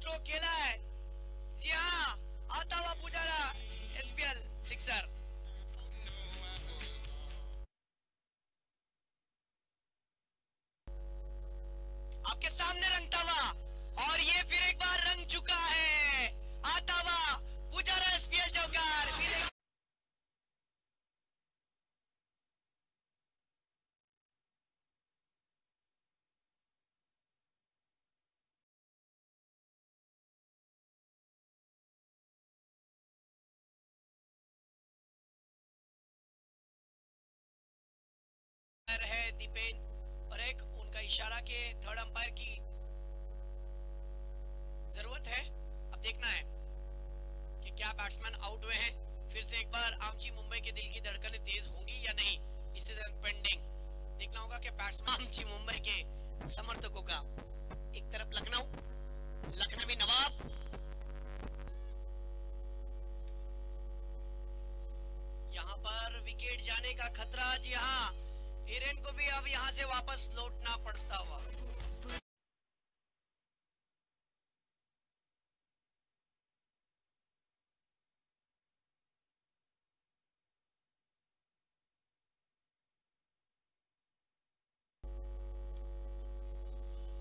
Stroke खेला है। जी हाँ आता हुआ पुजारा एसपीएल सिक्सर आपके सामने रंगता हुआ और ये फिर एक बार रंग चुका है। आता हुआ पुजारा एसपीएल चौकार, फिर एक अंपायर पेन और एक उनका इशारा के थर्ड अंपायर की ज़रूरत है। अब देखना है कि क्या बैट्समैन आउट हुए हैं। फिर से एक बार आमची मुंबई के दिल की धड़कने तेज होंगी या नहीं इससे पेंडिंग देखना होगा कि बैट्समैन आमची मुंबई के समर्थकों का यहाँ से वापस लौटना पड़ता हुआ।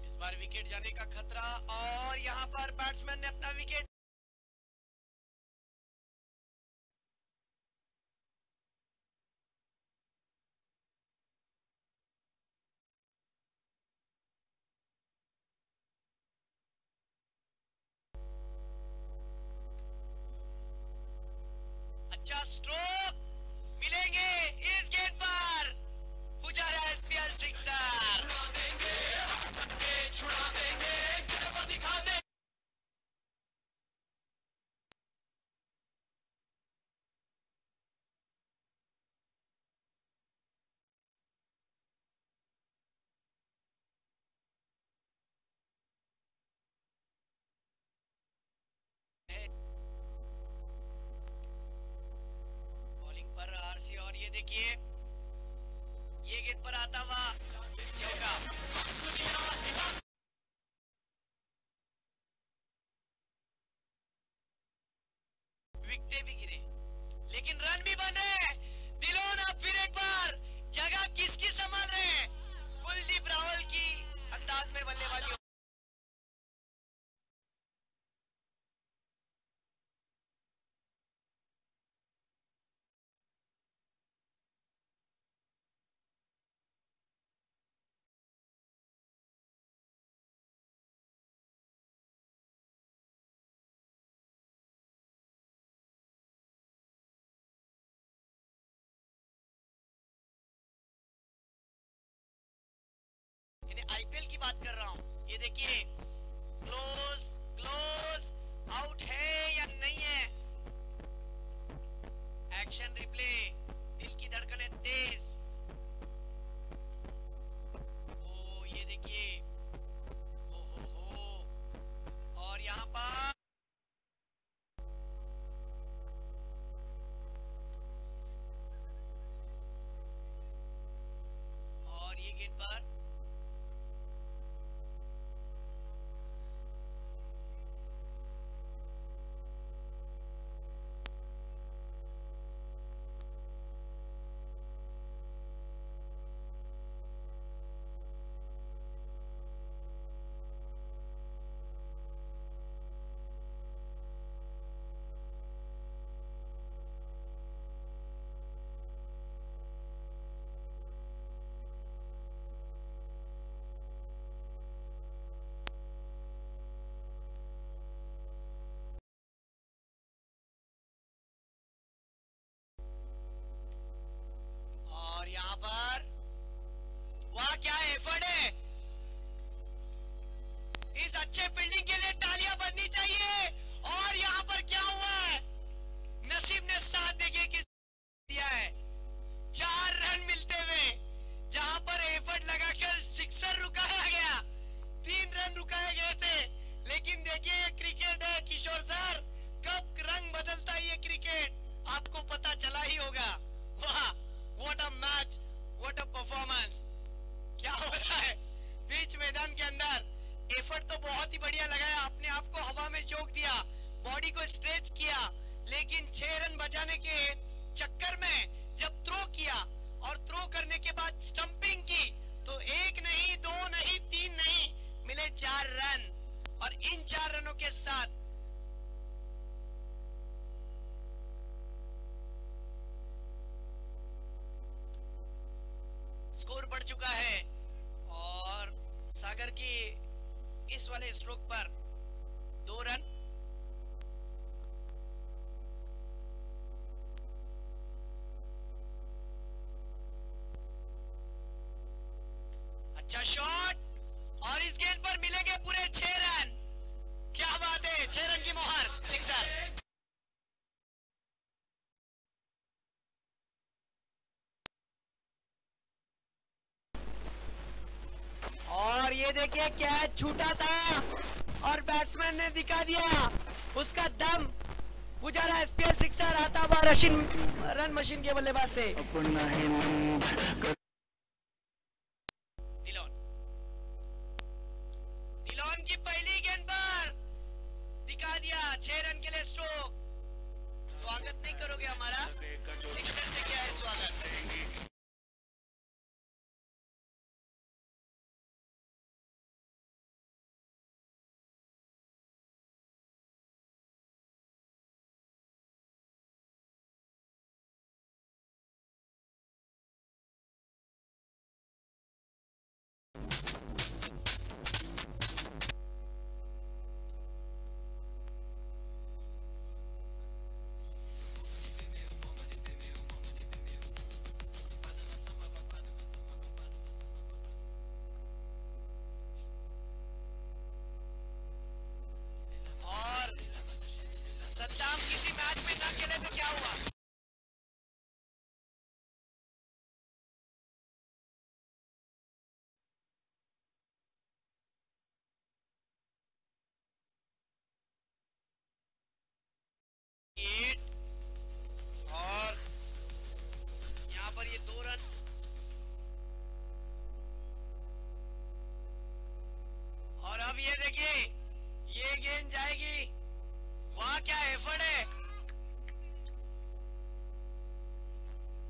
इस बार विकेट जाने का खतरा और यहाँ पर बैट्समैन ने अपना विकेट अच्छा देखिए ये गेंद पर आता हुआ चौका विकटे भी गिरे लेकिन रन भी बन। आईपीएल की बात कर रहा हूँ। ये देखिए क्लोज क्लोज आउट है या नहीं है? एक्शन रिप्ले दिल की धड़कनें तेज। ओ ये देखिए। ओ हो और यहाँ पर और ये गेंद पर इस वाले स्ट्रोक पर दो रन अच्छा शॉट और इस गेंद पर मिलेंगे पूरे छह रन क्या बात है, छह रन की मोहर सिक्सर और ये देखिए कैच छूटा था। और बैट्समैन ने दिखा दिया। उसका दम। पुजारा एसपीएल सिक्सर आता हुआ रशिन, रन मशीन के बल्लेबाज से।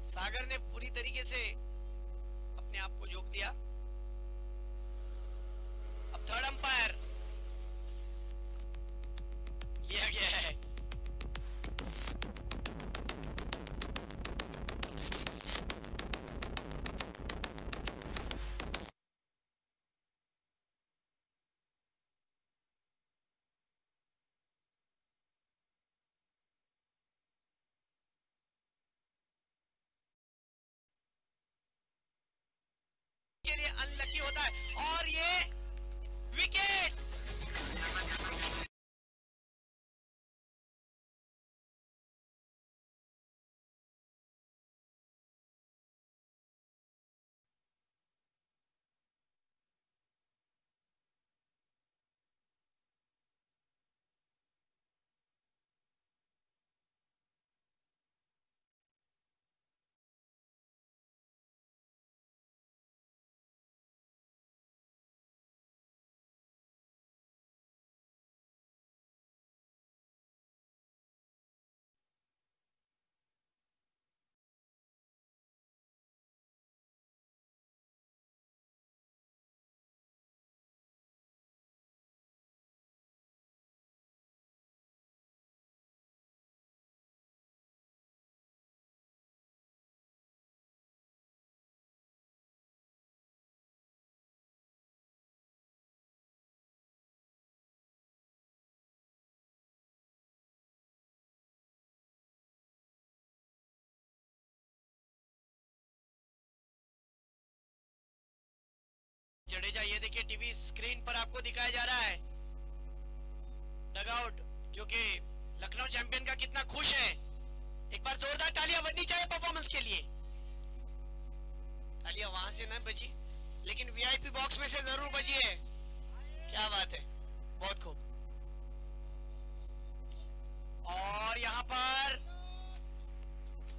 सागर ने पूरी तरीके से अपने आप को जोक दिया। अब थर्ड अंपायर अनलकी होता है। और ये विकेट जडेजा ये देखिए, टीवी स्क्रीन पर आपको दिखाया जा रहा है। डगआउट जो कि लखनऊ चैंपियन का कितना खुश है। एक बार जोरदार तालियाँ बजनी चाहिए परफॉर्मेंस के लिए। तालियाँ वहाँ से ना बजी, लेकिन वीआईपी बॉक्स में से ज़रूर बजी है क्या बात है। बहुत खूब। और यहाँ पर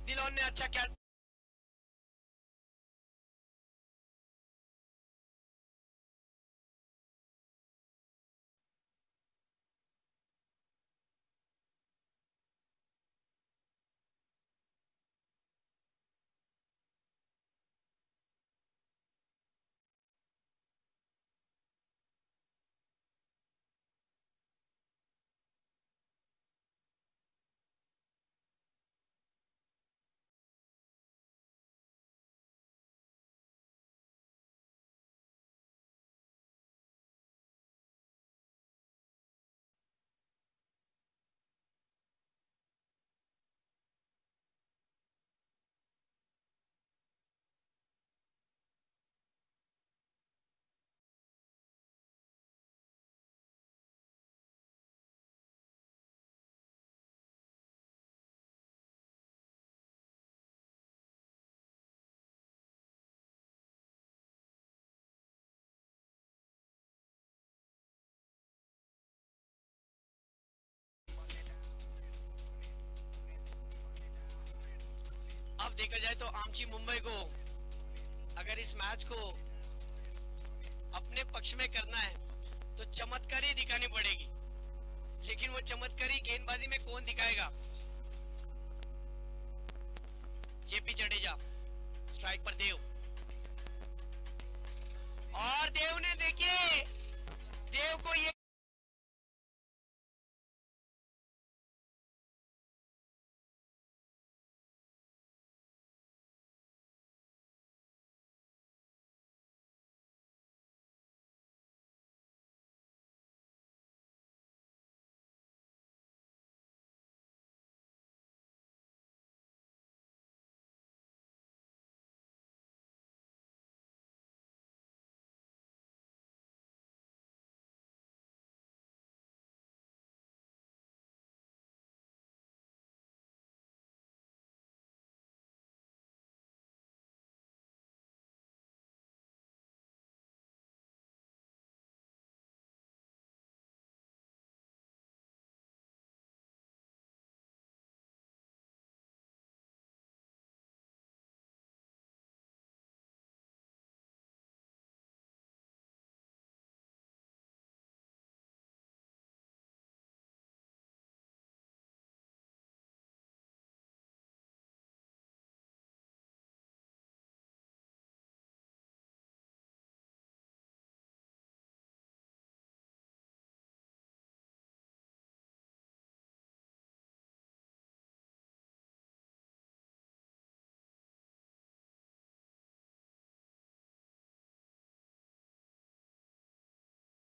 दिलोन ने अच्छा क्या देखा जाए तो आमची मुंबई को अगर इस मैच को अपने पक्ष में करना है तो चमत्कारी दिखानी पड़ेगी। लेकिन वो चमत्कारी गेंदबाजी में कौन दिखाएगा? जेपी जडेजा स्ट्राइक पर देव। और देव ने देखिए, देव को ये